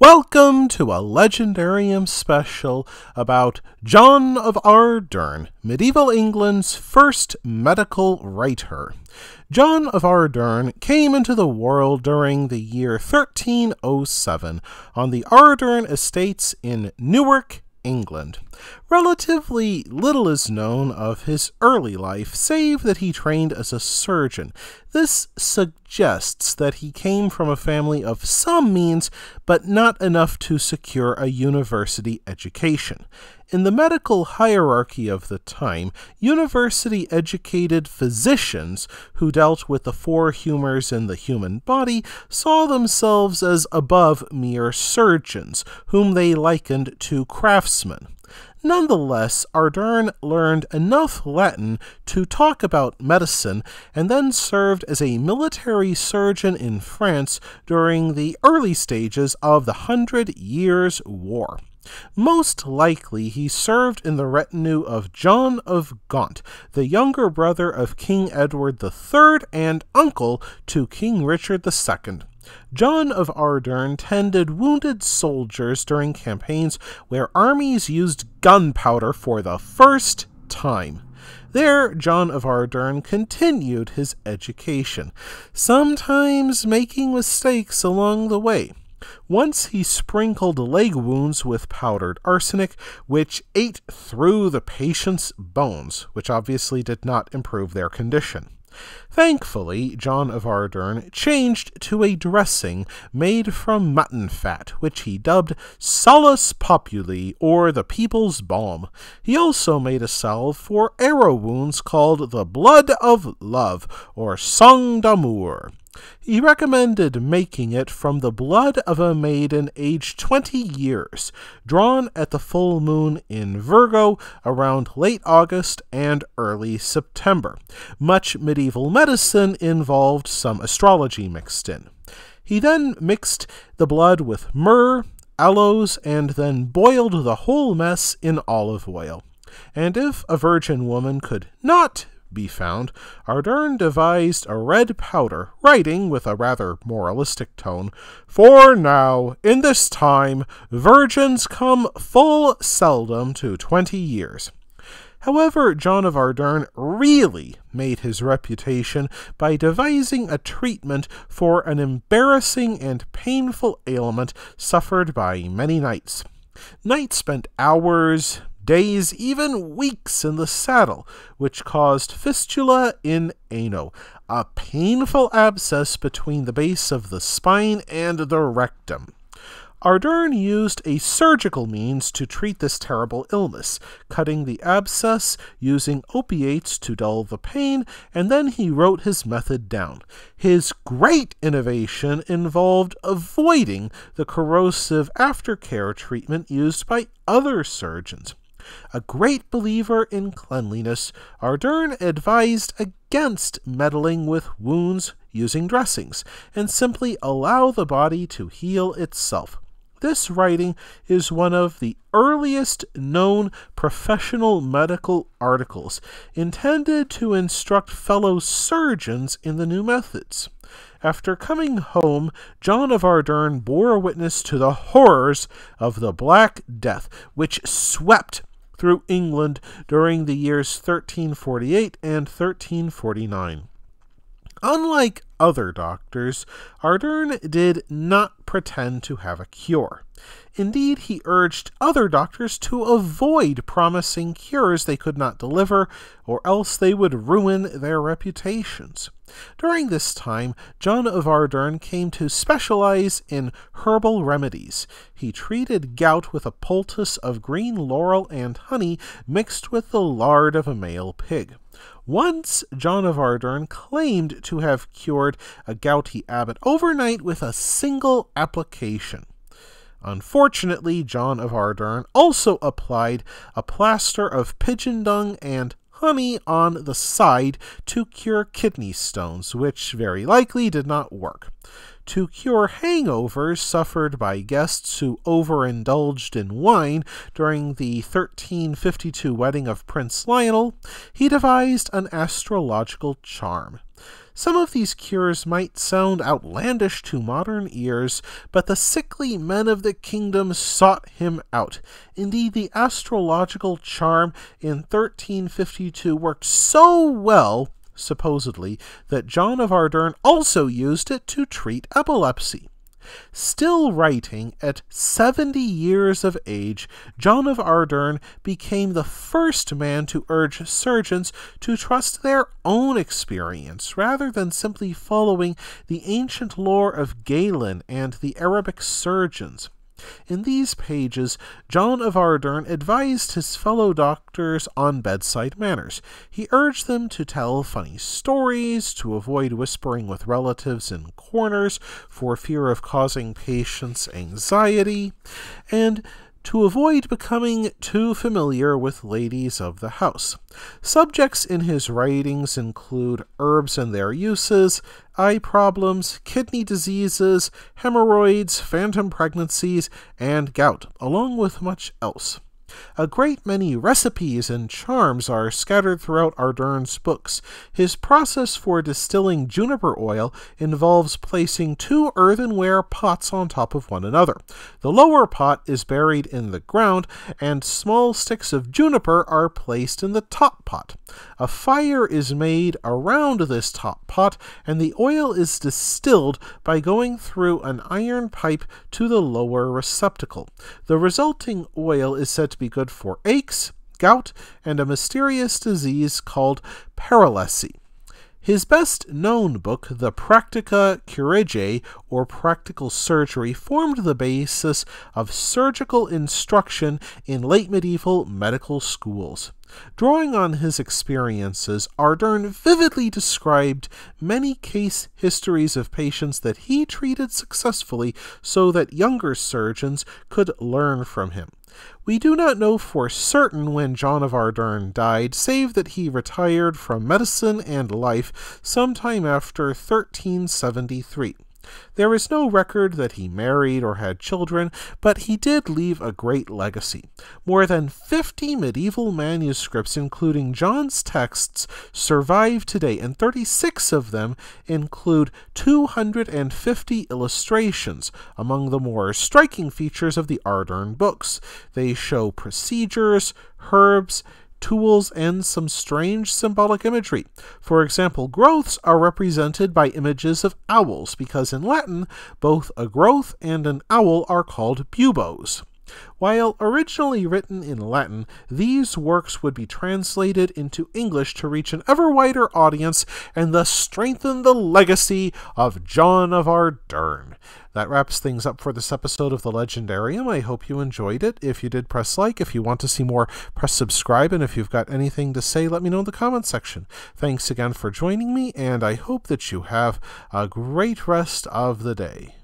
Welcome to a Legendarium special about John of Arderne, medieval England's first medical writer. John of Arderne came into the world during the year 1307 on the Arderne estates in Newark, England. Relatively little is known of his early life, save that he trained as a surgeon. This suggests that he came from a family of some means, but not enough to secure a university education. In the medical hierarchy of the time, university educated physicians who dealt with the four humors in the human body saw themselves as above mere surgeons, whom they likened to craftsmen. Nonetheless, Arderne learned enough Latin to talk about medicine and then served as a military surgeon in France during the early stages of the Hundred Years' War. Most likely he served in the retinue of John of Gaunt, the younger brother of King Edward III and uncle to King Richard II. John of Arderne tended wounded soldiers during campaigns where armies used gunpowder for the first time. There, John of Arderne continued his education, sometimes making mistakes along the way. Once he sprinkled leg wounds with powdered arsenic, which ate through the patient's bones, which obviously did not improve their condition. Thankfully, John of Arderne changed to a dressing made from mutton fat, which he dubbed Salus Populi, or the People's Balm. He also made a salve for arrow wounds called the Blood of Love, or Sang d'Amour. He recommended making it from the blood of a maiden aged twenty years, drawn at the full moon in Virgo around late August and early September. Much medieval medicine involved some astrology mixed in. He then mixed the blood with myrrh, aloes, and then boiled the whole mess in olive oil. And if a virgin woman could not be found, Arderne devised a red powder, writing with a rather moralistic tone, For now, in this time, virgins come full seldom to twenty years. However, John of Arderne really made his reputation by devising a treatment for an embarrassing and painful ailment suffered by many knights. Knights spent hours, days, even weeks in the saddle, which caused fistula in ano, a painful abscess between the base of the spine and the rectum. Arderne used a surgical means to treat this terrible illness, cutting the abscess, using opiates to dull the pain, and then he wrote his method down. His great innovation involved avoiding the corrosive aftercare treatment used by other surgeons. A great believer in cleanliness, Arderne advised against meddling with wounds using dressings, and simply allow the body to heal itself. This writing is one of the earliest known professional medical articles intended to instruct fellow surgeons in the new methods. After coming home, John of Arderne bore witness to the horrors of the Black Death, which swept through England during the years 1348 and 1349. Unlike other doctors, Arderne did not pretend to have a cure. Indeed, he urged other doctors to avoid promising cures they could not deliver, or else they would ruin their reputations. During this time, John of Arderne came to specialize in herbal remedies. He treated gout with a poultice of green laurel and honey mixed with the lard of a male pig. Once John of Arderne claimed to have cured a gouty abbot overnight with a single application. Unfortunately, John of Arderne also applied a plaster of pigeon dung and honey on the side to cure kidney stones, which very likely did not work. To cure hangovers suffered by guests who overindulged in wine during the 1352 wedding of Prince Lionel, he devised an astrological charm. Some of these cures might sound outlandish to modern ears, but the sickly men of the kingdom sought him out. Indeed, the astrological charm in 1352 worked so well, supposedly, that John of Arderne also used it to treat epilepsy. Still writing at 70 years of age, John of Arderne became the first man to urge surgeons to trust their own experience rather than simply following the ancient lore of Galen and the Arabic surgeons. In these pages, John of Arderne advised his fellow doctors on bedside manners. He urged them to tell funny stories, to avoid whispering with relatives in corners for fear of causing patients anxiety, and to avoid becoming too familiar with ladies of the house. Subjects in his writings include herbs and their uses, eye problems, kidney diseases, hemorrhoids, phantom pregnancies, and gout, along with much else. A great many recipes and charms are scattered throughout Arderne's books. His process for distilling juniper oil involves placing two earthenware pots on top of one another. The lower pot is buried in the ground, and small sticks of juniper are placed in the top pot. A fire is made around this top pot, and the oil is distilled by going through an iron pipe to the lower receptacle. The resulting oil is said be good for aches, gout, and a mysterious disease called paralysis. His best known book, the Practica Chirurgiae, or Practical Surgery, formed the basis of surgical instruction in late medieval medical schools. Drawing on his experiences, Arderne vividly described many case histories of patients that he treated successfully so that younger surgeons could learn from him. We do not know for certain when John of Arderne died, save that he retired from medicine and life sometime after 1373. There is no record that he married or had children, but he did leave a great legacy. More than 50 medieval manuscripts, including John's texts, survive today, and 36 of them include 250 illustrations. Among the more striking features of the Arderne books, they show procedures, herbs, tools, and some strange symbolic imagery. For example, growths are represented by images of owls, because in Latin, both a growth and an owl are called buboes. While originally written in Latin, these works would be translated into English to reach an ever wider audience and thus strengthen the legacy of John of Arderne. That wraps things up for this episode of The Legendarium. I hope you enjoyed it. If you did, press like. If you want to see more, press subscribe. And if you've got anything to say, let me know in the comments section. Thanks again for joining me, and I hope that you have a great rest of the day.